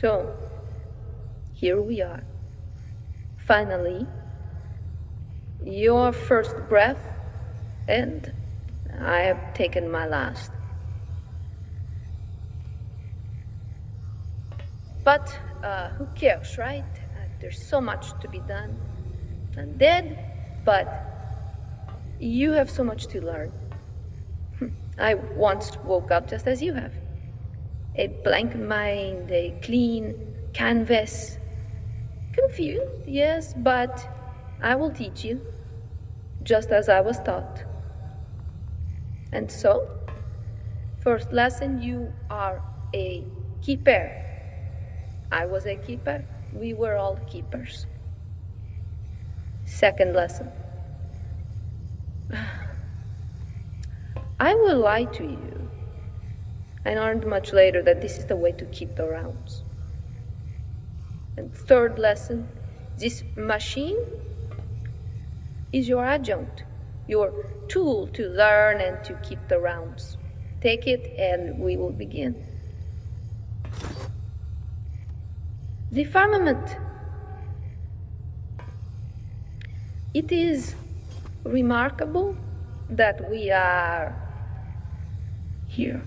So, here we are. Finally, your first breath, and I have taken my last. But uh, who cares, right? Uh, there's so much to be done. I'm dead, but you have so much to learn. I once woke up just as you have a blank mind, a clean canvas. Confused, yes, but I will teach you, just as I was taught. And so, first lesson you are a keeper. I was a keeper, we were all keepers. Second lesson I will lie to you. I learned much later that this is the way to keep the rounds. And third lesson this machine is your adjunct, your tool to learn and to keep the rounds. Take it and we will begin. The firmament. It is remarkable that we are here.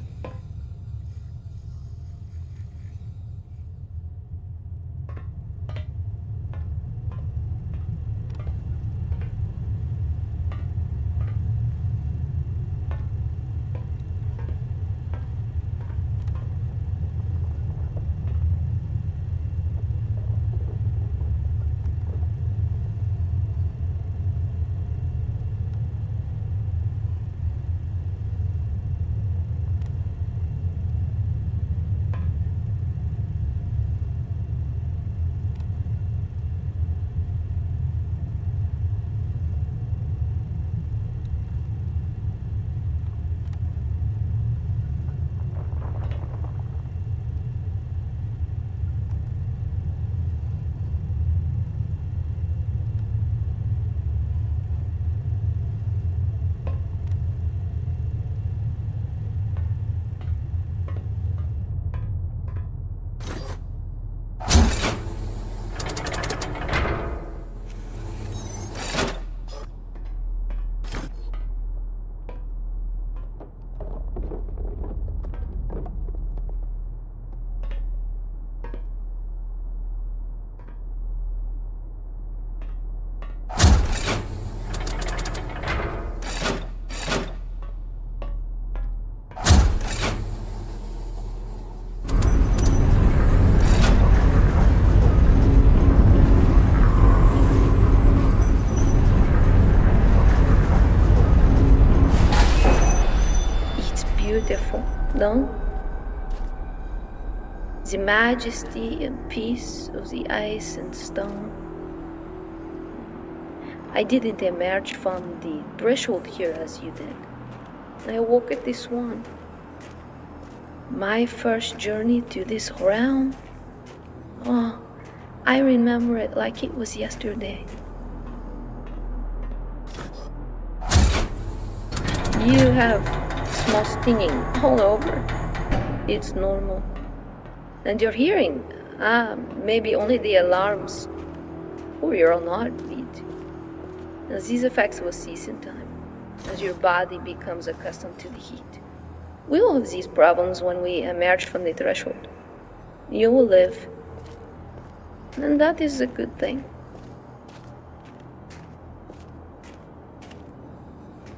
Beautiful, no, the majesty and peace of the ice and stone. I didn't emerge from the threshold here as you did. I woke at this one. My first journey to this realm. Oh, I remember it like it was yesterday. You have small stinging all over. It's normal. And your hearing, ah, maybe only the alarms or your own heartbeat. As these effects will cease in time, as your body becomes accustomed to the heat. We will have these problems when we emerge from the threshold. You will live. And that is a good thing.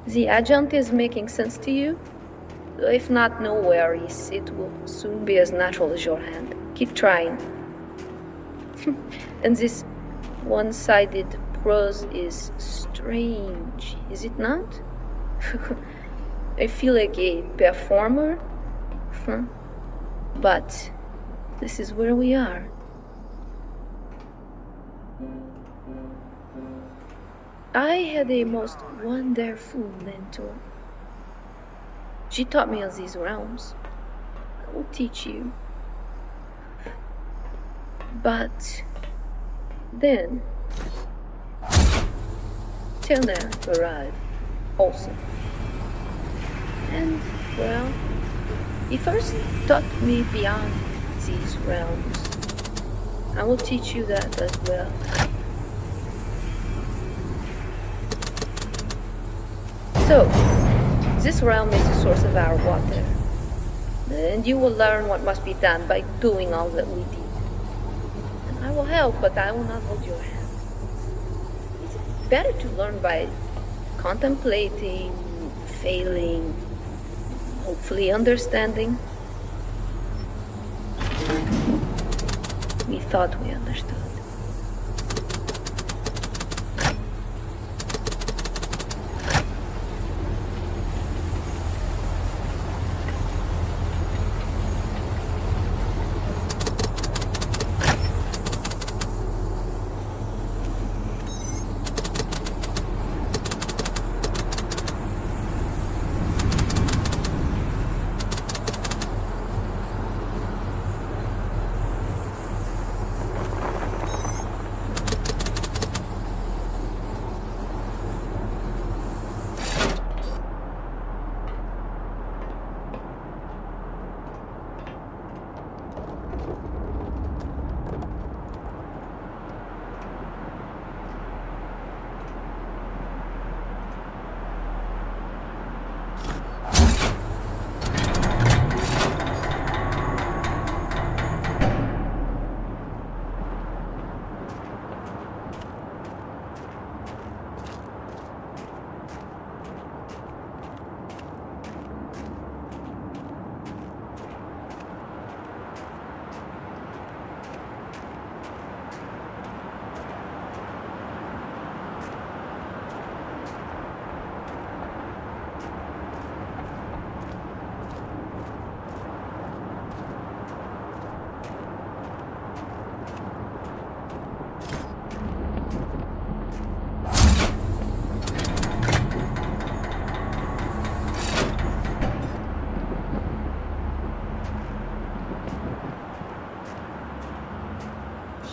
The adjunct is making sense to you? If not, no worries. It will soon be as natural as your hand. Keep trying. and this one sided prose is strange, is it not? I feel like a performer. but this is where we are. I had a most wonderful mentor. She taught me of these realms. I will teach you. But then Tilna arrived also. And well, he first taught me beyond these realms. I will teach you that as well. So, this realm is the source of our water. And you will learn what must be done by doing all that we did. And I will help, but I will not hold your hand. It's better to learn by contemplating, failing, hopefully understanding. We thought we understood.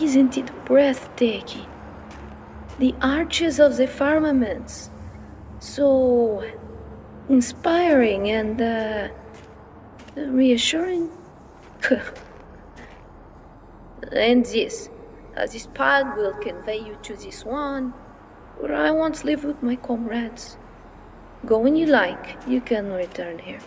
Isn't it breathtaking? The arches of the firmaments. So inspiring and uh, reassuring. and this, uh, this path will convey you to this one, where I once lived with my comrades. Go when you like, you can return here.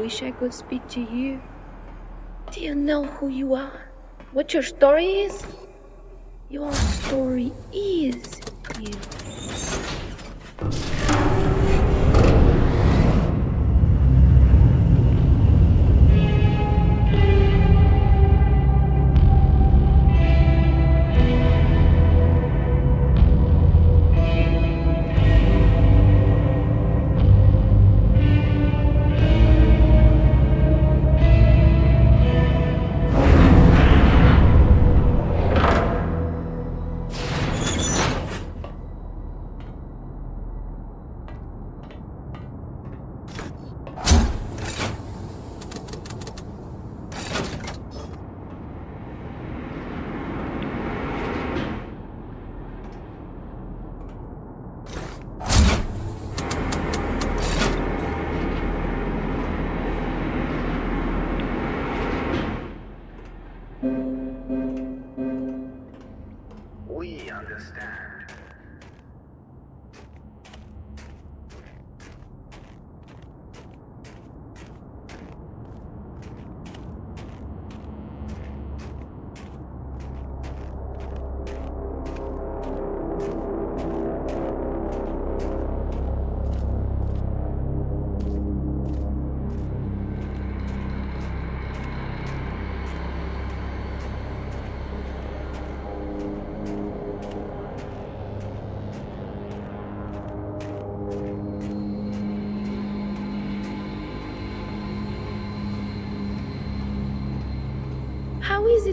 Wish I could speak to you. Do you know who you are? What your story is? Your story is you.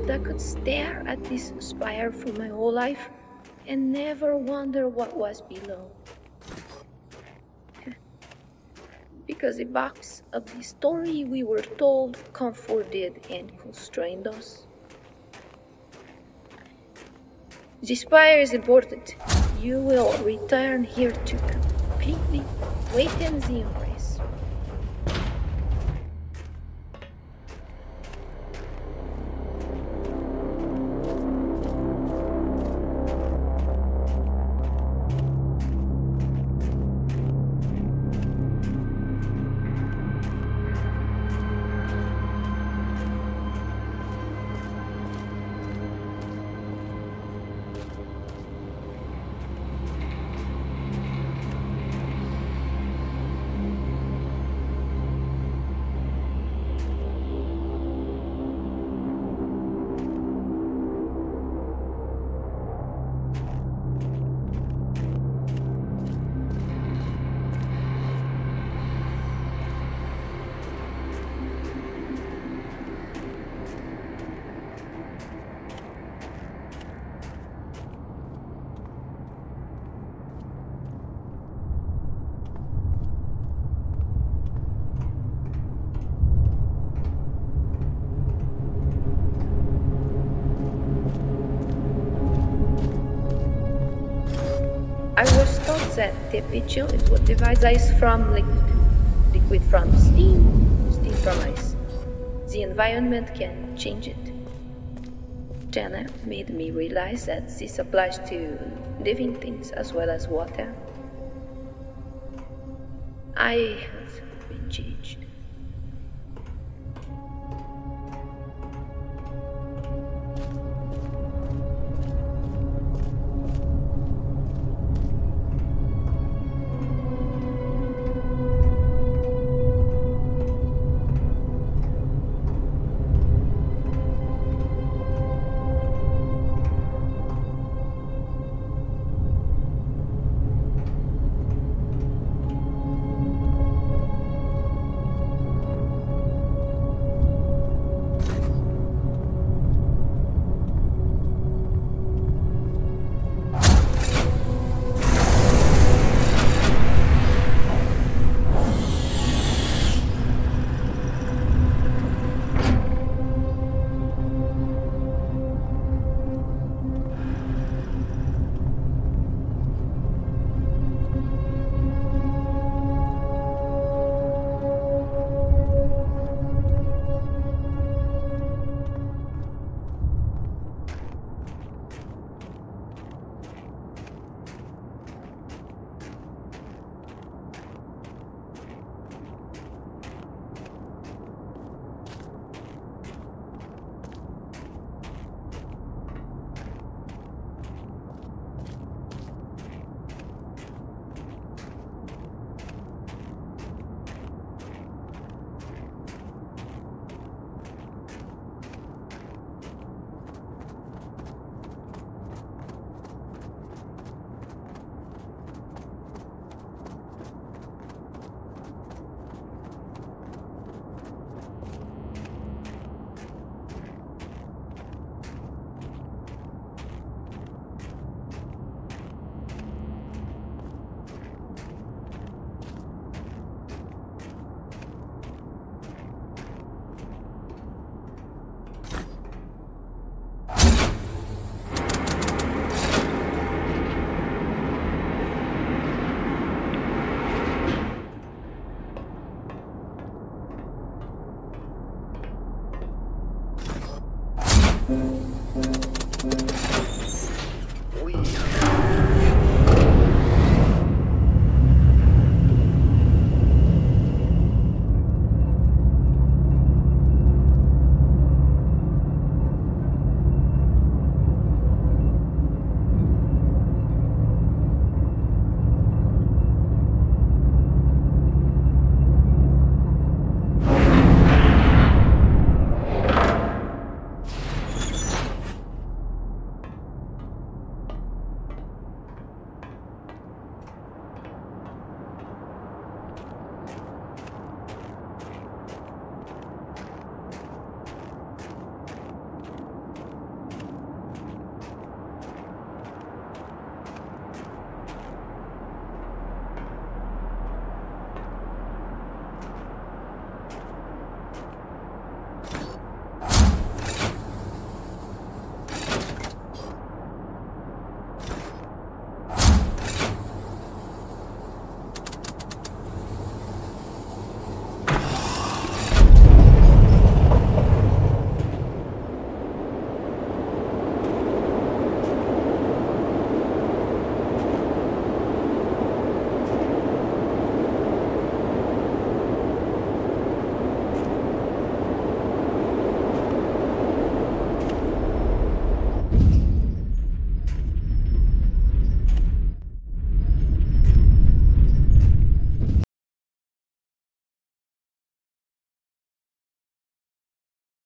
I could stare at this spire for my whole life and never wonder what was below? Because a box of the story we were told comforted and constrained us. The spire is important. You will return here to completely and see temperature is what divides ice from liquid, liquid from steam, steam from ice. The environment can change it. Jana made me realize that this applies to living things as well as water. I have been changed.